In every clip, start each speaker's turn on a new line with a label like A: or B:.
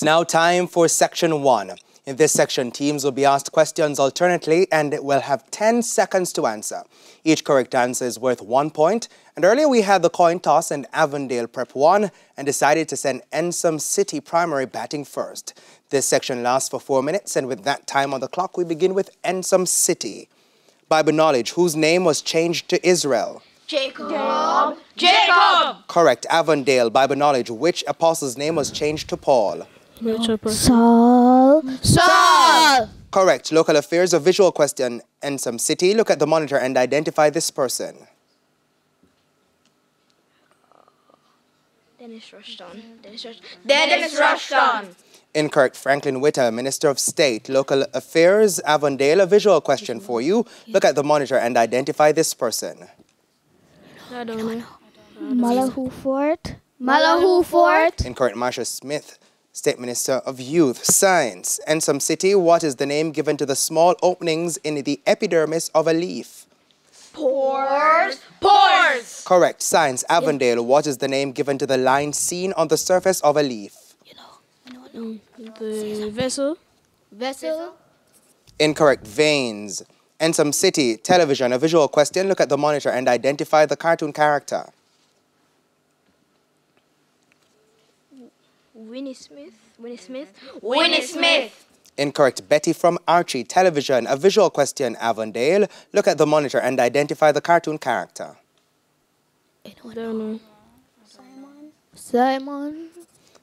A: It's now time for section one. In this section, teams will be asked questions alternately and it will have 10 seconds to answer. Each correct answer is worth one point. And earlier we had the coin toss and Avondale Prep won and decided to send Ensom City Primary batting first. This section lasts for four minutes and with that time on the clock, we begin with Ensom City. Bible knowledge, whose name was changed to Israel?
B: Jacob. Jacob.
A: Correct. Avondale, Bible knowledge, which apostle's name was changed to Paul?
C: Saul.
B: Saul.
A: Correct. Local affairs, a visual question. Ensom City, look at the monitor and identify this person.
B: Dennis Rushton. Dennis Rushton. Dennis Rushton.
A: Incorrect. Franklin Witter, Minister of State. Local affairs, Avondale, a visual question for you. Look at the monitor and identify this person.
D: I don't know.
C: Malahu Fort.
B: Malahu Fort.
A: Incorrect. Marsha Smith, State Minister of Youth, Science. Ensom City, what is the name given to the small openings in the epidermis of a leaf?
B: Pores. Pores.
A: Correct. Science. Avondale, what is the name given to the line seen on the surface of a leaf? You know, you know, no.
D: The vessel.
B: Vessel.
A: Incorrect. Veins. Ensom City, television, a visual question. Look at the monitor and identify the cartoon character.
D: Winnie Smith. Winnie Smith.
B: Winnie Smith.
A: Incorrect. Betty from Archie, television, a visual question. Avondale, look at the monitor and identify the cartoon character.
D: I Don't know.
C: Simon. Simon.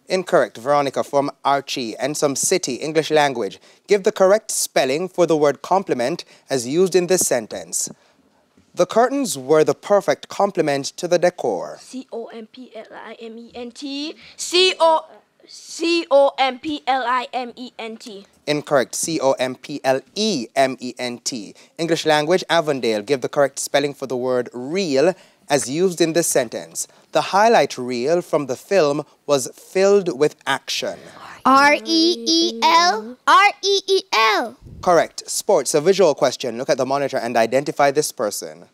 A: Incorrect. Veronica from Archie. Ensom City, English language. Give the correct spelling for the word complement as used in this sentence. The curtains were the perfect complement to the decor.
D: C O M P L I M E N T. C O C O M P L I M E N T.
A: Incorrect. C O M P L E M E N T. English language, Avondale. Give the correct spelling for the word real as used in this sentence. The highlight reel from the film was filled with action.
C: R E E L. R E E L.
A: Correct. Sports, a visual question. Look at the monitor and identify this person.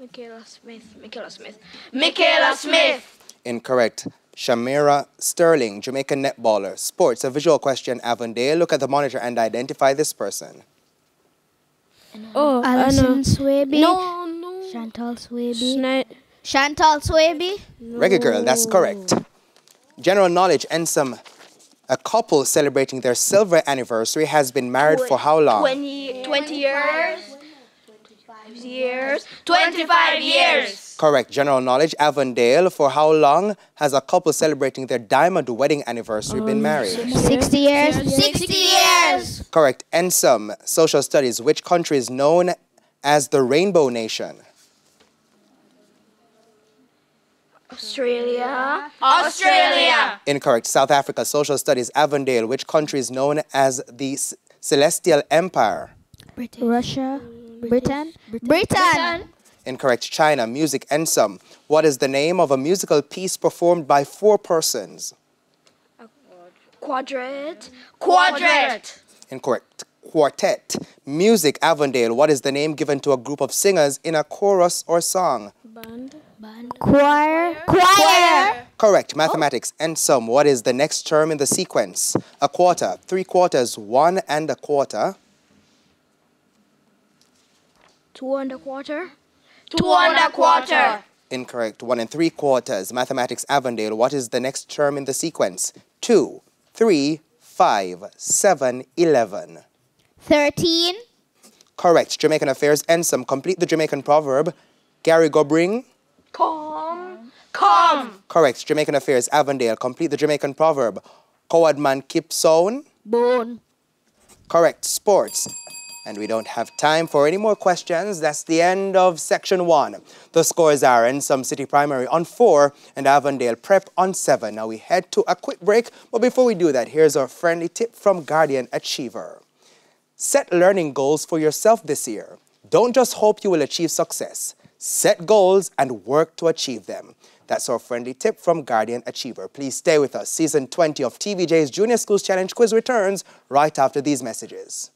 D: Michaela Smith. Michaela Smith.
B: Michaela Smith.
A: Incorrect. Shamera Sterling, Jamaican netballer. Sports, a visual question. Avondale, look at the monitor and identify this person.
D: Oh, oh I know.
C: Alison Swaby.
D: No, no.
C: Chantal Swaby.
D: Schneid.
C: Chantal Swaby.
A: Reggae girl, that's correct. General knowledge Ensom. A couple celebrating their silver anniversary has been married for how long?
D: 20, 20 years. Years.
B: 25 years.
A: Correct. General knowledge. Avondale, for how long has a couple celebrating their diamond wedding anniversary been married?
C: Um, 60 years.
B: 60 years.
A: Correct. Ensom social studies. Which country is known as the Rainbow Nation?
D: Australia.
B: Australia.
A: Incorrect. South Africa. Social studies. Avondale. Which country is known as the C- Celestial Empire?
C: Russia. Britain. Britain.
A: Incorrect. China. Music Ensom. What is the name of a musical piece performed by four persons?
D: Quadrant.
B: Quadrant.
A: Incorrect. Quartet. Music. Avondale. What is the name given to a group of singers in a chorus or song?
D: Band. Band.
C: Choir. Choir.
A: Correct. Mathematics Ensom. What is the next term in the sequence? A quarter, three quarters, one and a quarter.
D: Two and a quarter.
B: Two and a quarter.
A: Incorrect. One and three quarters. Mathematics Avondale. What is the next term in the sequence? Two, three, five, seven, eleven.
C: 13.
A: Correct. Jamaican affairs Ensom. Complete the Jamaican proverb. Gary Gobring.
B: Come. Come.
A: Correct. Jamaican affairs Avondale. Complete the Jamaican proverb. Coward man keep sown.
C: Bone.
A: Correct. Sports. And we don't have time for any more questions. That's the end of section one. The scores are Ensom City Primary on four and Avondale Prep on seven. Now we head to a quick break, but before we do that, here's our friendly tip from Guardian Achiever. Set learning goals for yourself this year. Don't just hope you will achieve success. Set goals and work to achieve them. That's our friendly tip from Guardian Achiever. Please stay with us. Season 20 of TVJ's Junior Schools Challenge Quiz returns right after these messages.